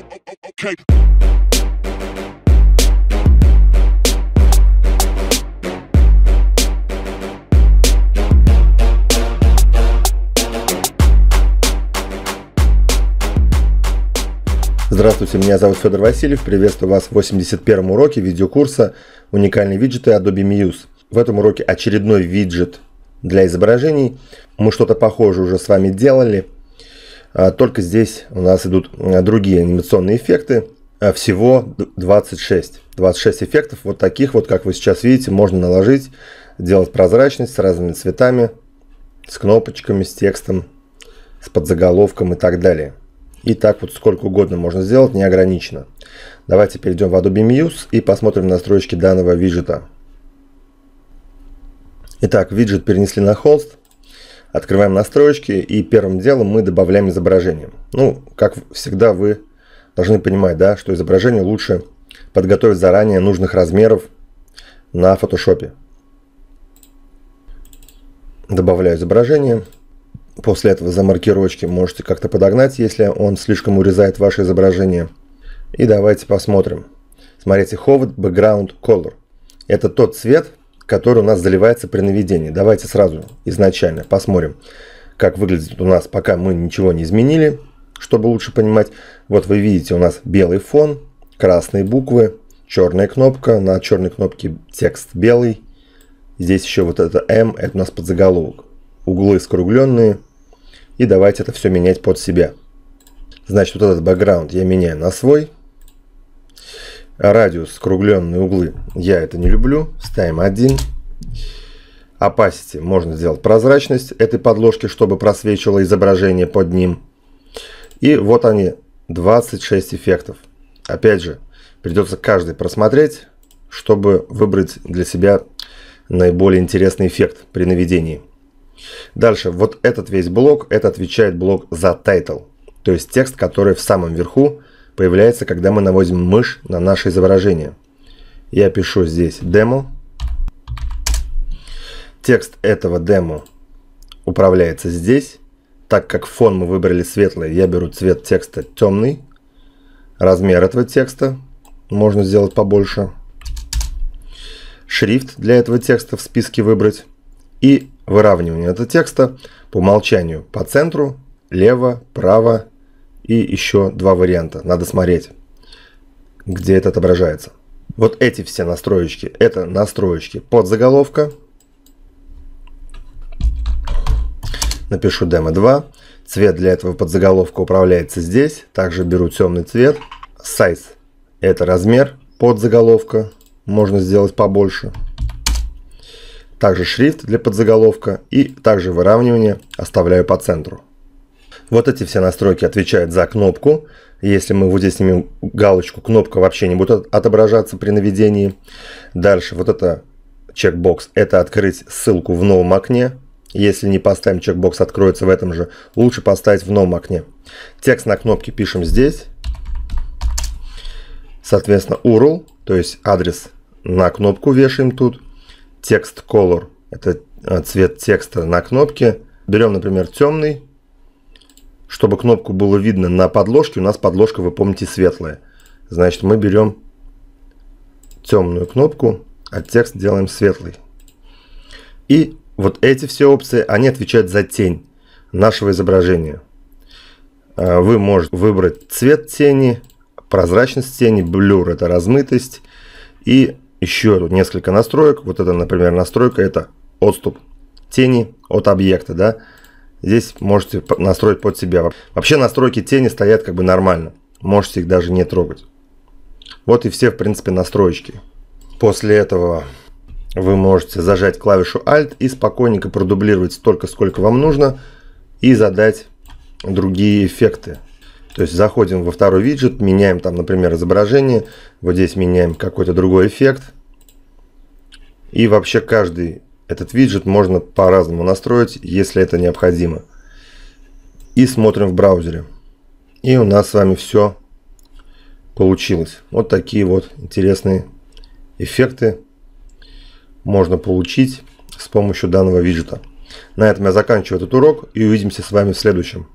Okay. Здравствуйте, меня зовут Федор Васильев. Приветствую вас в 81 уроке видеокурса «Уникальные виджеты Adobe Muse». В этом уроке очередной виджет для изображений. Мы что-то похожее уже с вами делали, только здесь у нас идут а, другие анимационные эффекты. А, всего 26. 26 эффектов, вот таких вот, как вы сейчас видите, можно наложить, делать прозрачность с разными цветами, с кнопочками, с текстом, с подзаголовком и так далее. И так вот сколько угодно можно сделать, не ограничено. Давайте перейдем в Adobe Muse и посмотрим настройки данного виджета. Итак, виджет перенесли на холст. Открываем настройки и первым делом мы добавляем изображение. Ну, как всегда вы должны понимать, да, что изображение лучше подготовить заранее нужных размеров на фотошопе. Добавляю изображение. После этого за маркировочки можете как-то подогнать, если он слишком урезает ваше изображение. И давайте посмотрим. Смотрите, Hover Background Color. Это тот цвет, который у нас заливается при наведении. Давайте сразу изначально посмотрим, как выглядит у нас, пока мы ничего не изменили, чтобы лучше понимать. Вот вы видите, у нас белый фон, красные буквы, черная кнопка, на черной кнопке текст белый. Здесь еще вот это М, это у нас подзаголовок. Углы скругленные. И давайте это все менять под себя. Значит, вот этот бэкграунд я меняю на свой радиус, скругленные углы, я это не люблю. Ставим 1. Opacity можно сделать прозрачность этой подложки, чтобы просвечивало изображение под ним. И вот они, 26 эффектов. Опять же, придется каждый просмотреть, чтобы выбрать для себя наиболее интересный эффект при наведении. Дальше, вот этот весь блок, это отвечает блок за title, то есть текст, который в самом верху появляется, когда мы наводим мышь на наше изображение. Я пишу здесь демо. Текст этого демо управляется здесь. Так как фон мы выбрали светлый, я беру цвет текста темный. Размер этого текста можно сделать побольше. Шрифт для этого текста в списке выбрать. И выравнивание этого текста по умолчанию по центру, лево, право и еще два варианта. Надо смотреть, где это отображается. Вот эти все настроечки, это настроечки под заголовка. Напишу демо 2. Цвет для этого подзаголовка управляется здесь. Также беру темный цвет. Size – это размер под заголовка. Можно сделать побольше. Также шрифт для подзаголовка и также выравнивание оставляю по центру. Вот эти все настройки отвечают за кнопку. Если мы вот здесь снимем галочку, кнопка вообще не будет отображаться при наведении. Дальше вот это чекбокс, это открыть ссылку в новом окне. Если не поставим чекбокс, откроется в этом же. Лучше поставить в новом окне. Текст на кнопке пишем здесь. Соответственно, URL, то есть адрес на кнопку вешаем тут. Текст color, это э, цвет текста на кнопке. Берем, например, темный чтобы кнопку было видно на подложке, у нас подложка, вы помните, светлая. Значит, мы берем темную кнопку, а текст делаем светлый. И вот эти все опции, они отвечают за тень нашего изображения. А, вы можете выбрать цвет тени, прозрачность тени, блюр это размытость. И еще несколько настроек. Вот это, например, настройка, это отступ тени от объекта. Да? Здесь можете настроить под себя. Вообще настройки тени стоят как бы нормально. Можете их даже не трогать. Вот и все, в принципе, настройки. После этого вы можете зажать клавишу Alt и спокойненько продублировать столько, сколько вам нужно. И задать другие эффекты. То есть заходим во второй виджет, меняем там, например, изображение. Вот здесь меняем какой-то другой эффект. И вообще каждый этот виджет можно по-разному настроить, если это необходимо. И смотрим в браузере. И у нас с вами все получилось. Вот такие вот интересные эффекты можно получить с помощью данного виджета. На этом я заканчиваю этот урок и увидимся с вами в следующем.